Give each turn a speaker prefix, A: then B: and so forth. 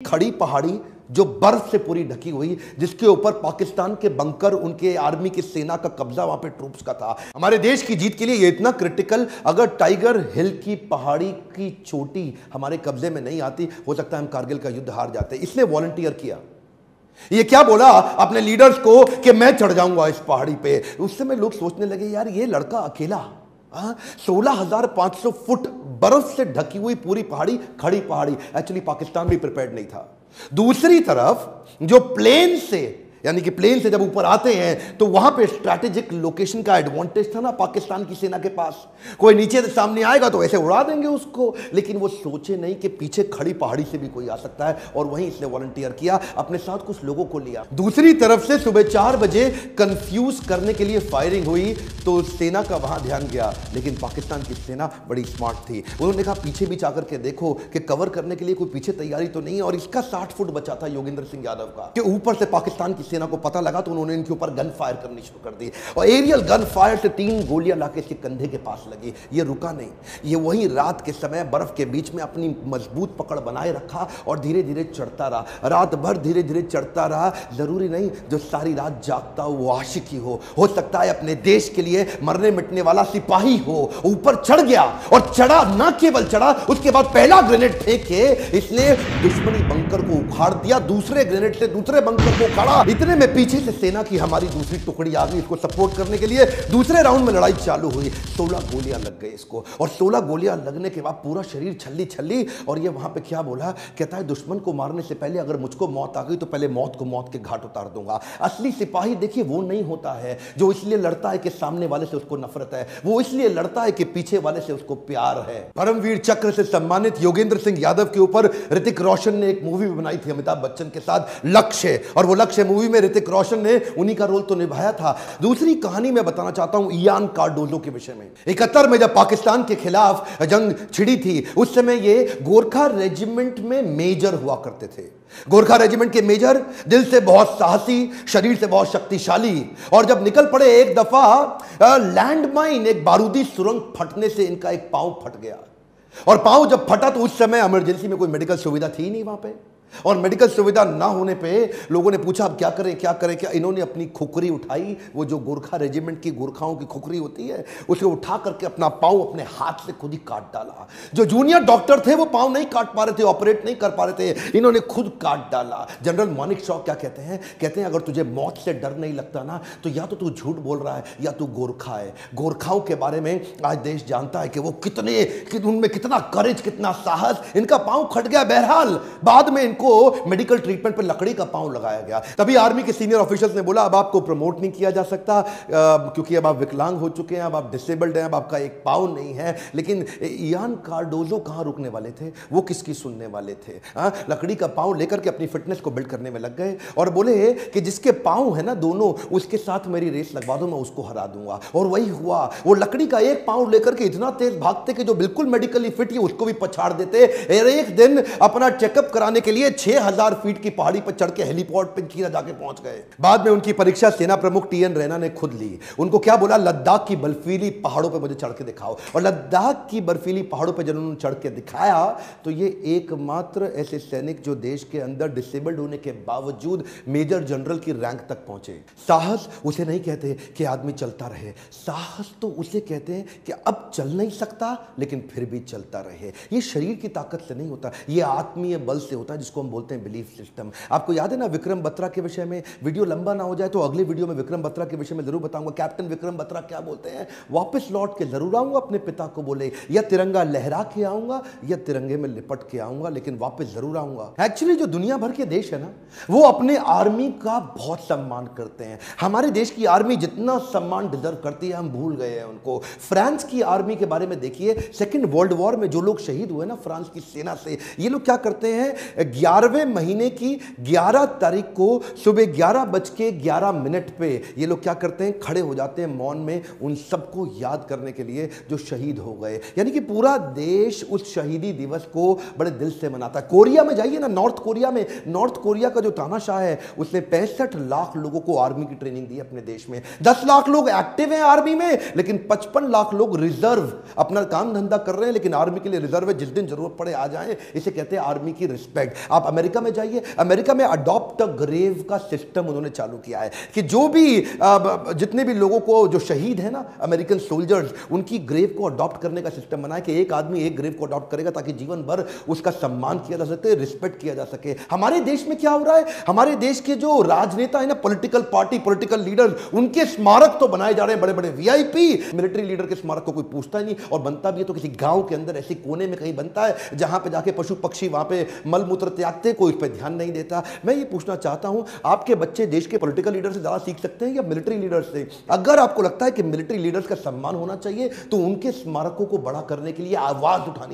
A: खड़ी पहाड़ी जो बर्फ़ से पूरी ढकी हुई, जिसके ऊपर पाकिस्तान के बंकर, उनके आर्मी की सेना का कब्जा वहाँ पे ट्रूप्स का था। हमारे देश की जीत के लिए ये इतना क्रिटिकल अगर टाइगर हिल की पहाड़ी की चोटी हमारे कब्जे में नहीं आती, हो सकता है हम कारगिल का युद्ध हार जाते। इसलिए वॉलंटियर किया। ये क्या बोला अपने लीडर्स को कि मैं चढ़ जाऊँगा इस पहाड़ी पे? उस समय लोग सोचने लगे, यार, ये लड़का अकेला सोलह हज़ार पाँच सौ फुट बर्फ़ से ढकी हुई पूरी पहाड़ी, खड़ी पहाड़ी। एक्चुअली पाकिस्तान भी प्रिपेयर नहीं था। दूसरी तरफ़, जो प्लेन से यानी कि प्लेन से जब ऊपर आते हैं तो वहाँ पे स्ट्रैटेजिक लोकेशन का एडवांटेज था ना पाकिस्तान की सेना के पास। कोई नीचे से सामने आएगा तो ऐसे उड़ा देंगे उसको, लेकिन वो सोचे नहीं कि पीछे खड़ी पहाड़ी से भी कोई आ सकता है, और वहीं इसने वॉलंटियर किया, अपने साथ कुछ लोगों को लिया। दूसरी तरफ़ से सुबह चार बजे कंफ्यूज करने के लिए फायरिंग हुई तो सेना का वहाँ ध्यान गया, लेकिन पाकिस्तान की सेना बड़ी स्मार्ट थी। उन्होंने कहा, पीछे भी जाकर के देखो कि कवर करने के लिए कोई पीछे तैयारी तो नहीं है, और इसका साठ फुट बचा था योगेंद्र सिंह यादव का, कि ऊपर से पाकिस्तान की सेना को पता लगा तो उन्होंने इनके ऊपर गन फायर करनी शुरू कर दी। और एरियल गन फायर से तीन गोलियाँ लाके इसके कंधे के पास लगी। ये रुका नहीं। ये वही रात के समय बर्फ़ के बीच में अपनी मज़बूत पकड़ बनाए रखा और धीरे धीरे चढ़ता रहा। रात भर धीरे धीरे चढ़ता रहा। ज़रूरी नहीं जो सारी रात जागता हो, वो आशिकी हो। हो सकता है अपने देश के लिए मरने मिटने वाला सिपाही हो। ऊपर चढ़ गया और चढ़ा, ना केवल चढ़ा, उसके बाद पहला ग्रेनेड फेंके। इसने दुश्मनी बंकर को उखाड़ दिया। दूसरे ग्रेनेड से दूसरे बंकर को उखाड़ा। इतने में पीछे से सेना की हमारी दूसरी टुकड़ी आ गई इसको सपोर्ट करने के लिए। दूसरे राउंड में लड़ाई चालू हुई। सोलह गोलियाँ लग गई इसको। और सोलह गोलियाँ लगने के बाद पूरा शरीर छल्ली छल्ली और ये वहाँ पे क्या बोला? कहता है, दुश्मन को मारने से पहले अगर मुझको मौत आ गई तो पहले मौत को मौत के घाट उतार दूँगा। असली सिपाही देखिए वो नहीं होता है, जो इसलिए लड़ता है कि सामने वाले से उसको नफरत है। वो इसलिए लड़ता है कि पीछे वाले से उसको प्यार है। परमवीर चक्र से सम्मानित योगेंद्र सिंह यादव के ऊपर ऋतिक रोशन ने एक मूवी बनाई थी अमिताभ बच्चन के साथ, लक्ष्य। और वो लक्ष्य मूवी में ऋतिक रोशन ने उन्हीं का रोल तो निभाया था। दूसरी कहानी मैं बताना चाहता हूँ इयान कार्डोजो के विषय में। इकहत्तर में जब पाकिस्तान के खिलाफ जंग छिड़ी थी, उस समय ये गोरखा रेजिमेंट में मेजर हुआ करते थे। गोरखा रेजिमेंट के मेजर दिल से बहुत साहसी, शरीर से बहुत शक्तिशाली और जब निकल पड़े एक दफ़ा लैंडमाइन एक बारूदी सुरंग फटने से इनका एक पाँव फट गया। और पाँव जब फटा तो उस समय इमरजेंसी में कोई मेडिकल सुविधा थी नहीं वहाँ पे। और मेडिकल सुविधा ना होने पे लोगों ने पूछा, अब क्या करें क्या करें? क्या इन्होंने अपनी खुकरी उठाई? वो जो गोरखा रेजिमेंट की गोरखाओं की खुकरी होती है उसे उठा करके अपना पाँव अपने हाथ से खुद ही काट डाला। जो जूनियर डॉक्टर थे, वो पाँव नहीं काट पा रहे थे, ऑपरेट नहीं कर पा रहे थे, इन्होंने खुद काट डाला। जनरल मानिक शॉ क्या कहते हैं? कहते हैं, अगर तुझे मौत से डर नहीं लगता ना तो या तो तू झूठ बोल रहा है, या तू गोरखा है। गोरखाओं के बारे में आज देश जानता है कि वो कितने उनमें कितना करेज कितना साहस, इनका पाँव खट गया बहरहाल। बाद में इनको मेडिकल ट्रीटमेंट पर लकड़ी का पाँव लगाया गया। तभी आर्मी के सीनियर ऑफिसर्स ने बोला अब आपको प्रमोट नहीं किया जा सकता। क्योंकि अब आप विकलांग हो चुके हैं अब आप डिसेबल्ड हैं अब आपका एक पाव नहीं है। लेकिन इयान कार्डोजो कहाँ रुकने वाले थे? वो किसकी सुनने वाले थे? आ, लकड़ी का पाँव लेकर के अपनी फिटनेस को बिल्ड करने में लग गए और बोले कि जिसके पाँव है ना दोनों उसके साथ मेरी रेस लगवा दो मैं उसको हरा दूँगा। और वही हुआ। वो लकड़ी का एक पाँव लेकर के इतना तेज भागते कि जो बिल्कुल मेडिकली फिट है उसको भी पछाड़ देते। एक दिन अपना चेकअप कराने के लिए छह हज़ार फीट की पहाड़ी पर चढ़ के हेलीपोर्ट पर खीरा जाके पहुँच गए। बाद में उनकी परीक्षा सेना प्रमुख टी एन रैना ने खुद ली। उनको क्या बोला? लद्दाख की बर्फीली पहाड़ों पर मुझे चढ़ के दिखाओ। और लद्दाख की बर्फीली पहाड़ों पर जब उन्होंने चढ़ के दिखाया तो ये एकमात्र ऐसे सैनिक जो देश के अंदर डिसेबल्ड होने के बावजूद मेजर जनरल की रैंक तक पहुँचे। साहस उसे नहीं कहते कि आदमी चलता रहे। साहस तो उसे कहते हैं कि अब चल नहीं सकता, लेकिन फिर भी चलता रहे। ये शरीर की ताकत से नहीं होता। ये आत्मीय बल से होता है, जिसको हम बोलते हैं बिलीफ सिस्टम आपको याद है ना विक्रम बत्रा के विषय में? वीडियो लंबा ना हो जाए तो अगले वीडियो में विक्रम बत्रा के विषय में ज़रूर बताऊँगा। कैप्टन विक्रम बत्रा क्या बोलते हैं? वापस लौट के ज़रूर आऊँगा अपने पिता को बोले। या तिरंगा लहरा के आऊँगा, या तिरंगे में लिपट के आऊँगा, लेकिन वापस ज़रूर आऊँगा। एक्चुअली जो दुनिया भर के देश है ना, वो अपने आर्मी का बहुत सम्मान करते हैं। हमारे देश की आर्मी जितना सम्मान डिजर्व करती है, हम भूल गए हैं उनको। फ्रांस की आर्मी के बारे में देखिए। सेकेंड वर्ल्ड वॉर में जो लोग शहीद हुए ना फ्रांस की सेना से, ये लोग क्या करते हैं? ग्यारहवें महीने की 11 तारीख को सुबह ग्यारह बज के ग्यारह मिनट पे ये लोग क्या करते हैं? खड़े हो जाते हैं मौन में उन सबको याद करने के लिए जो शहीद हो गए। यानी कि पूरा देश उस शहीदी दिवस को बड़े दिल से मनाता है। कोरिया में जाइए ना, नॉर्थ कोरिया में। नॉर्थ कोरिया का जो तानाशाह है, उसने पैंसठ लाख लोगों को आर्मी की ट्रेनिंग दी अपने देश में। दस लाख लोग एक्टिव हैं आर्मी में, लेकिन पचपन लाख लोग रिज़र्व, अपना काम धंधा कर रहे हैं, लेकिन आर्मी के लिए रिज़र्व है। जिस दिन ज़रूरत पड़े, आ जाए। इसे कहते हैं आर्मी की रिस्पेक्ट। आप अमेरिका में जाइए, अमेरिका में अडॉप्ट ग्रेव का सिस्टम उन्होंने चालू किया है कि जो भी जितने भी लोगों को जो शहीद है ना, अमेरिकन सोल्जर्स उनकी ग्रेव को अडॉप्ट करने का सिस्टम बनाया कि एक आदमी एक ग्रेव को अडॉप्ट करेगा ताकि जीवन भर उसका सम्मान किया जा सके रिस्पेक्ट किया जा सके। हमारे देश में क्या हो रहा है? हमारे देश के जो राजनेता है ना पॉलिटिकल पार्टी पॉलिटिकल लीडर उनके स्मारक तो बनाए जा रहे हैं बड़े बड़े वीआईपी मिलिट्री लीडर के स्मारक को कोई पूछता नहीं और बनता भी है तो किसी गाँव के अंदर ऐसे कोने में कहीं बनता है जहाँ पे जाके पशु पक्षी वहाँ पे मलमूत्र त्यागते कोई इस पर ध्यान नहीं देता। मैं ये पूछना चाहता हूँ, आपके बच्चे देश के पोलिटिकल लीडर से ज़्यादा सीख सकते हैं या मिलिट्री लीडर से? अगर आपको लगता है कि मिलिट्री लीडर्स का सम्मान होना चाहिए तो उनके स्मारकों को बड़ा करने के लिए आवाज़ उठानी